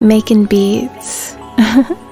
making beats.